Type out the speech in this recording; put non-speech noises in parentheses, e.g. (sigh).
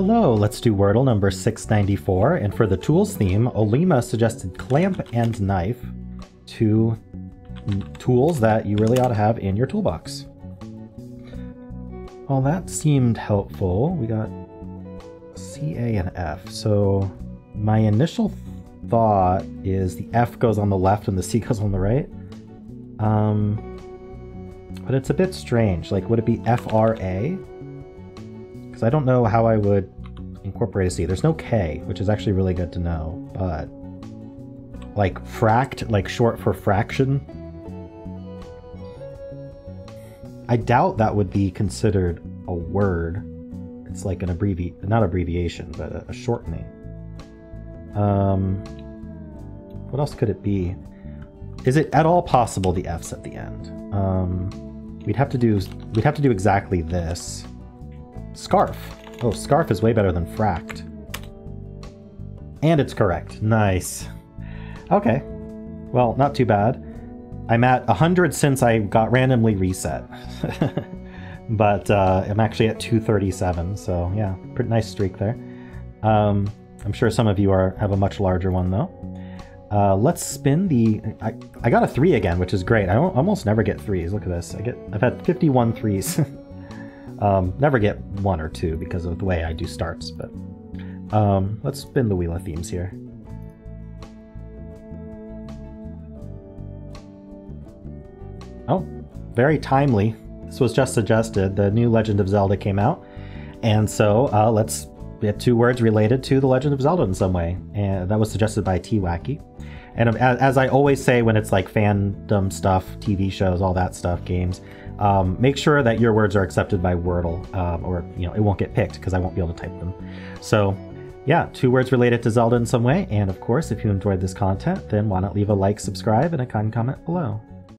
Hello, let's do Wordle number 694. And for the tools theme, Olima suggested clamp and knife, two tools that you really ought to have in your toolbox. Well, that seemed helpful. We got C, A, and F. So my initial thought is the F goes on the left and the C (laughs) goes on the right. Um, but it's a bit strange. Like, would it be F, R, A? Because I don't know how I would incorporate a C. There's no K, which is actually really good to know, but like fract, like short for fraction. I doubt that would be considered a word. It's like an abbrevi not abbreviation, but a, a shortening. Um, what else could it be? Is it at all possible the F's at the end? Um, we'd have to do we'd have to do exactly this. Scarf. Oh, scarf is way better than fract. And it's correct. Nice. Okay. Well, not too bad. I'm at 100 since I got randomly reset. (laughs) but uh, I'm actually at 237, so yeah, pretty nice streak there. Um, I'm sure some of you are have a much larger one though. Uh, let's spin the. I, I got a three again, which is great. I almost never get threes. Look at this. I get. I've had 51 threes. (laughs) um, never get one or two because of the way I do starts. But um, let's spin the wheel of themes here. Oh, very timely. This was just suggested. The new Legend of Zelda came out, and so uh, let's get two words related to the Legend of Zelda in some way. And that was suggested by T Wacky. And as, as, I always say when it's like fandom stuff, TV shows, all that stuff, games, um, make sure that your words are accepted by Wordle, um, or you know it won't get picked because I won't be able to type them. So, yeah, two words related to Zelda in some way. And of course, if you enjoyed this content, then why not leave a like, subscribe, and a kind comment below.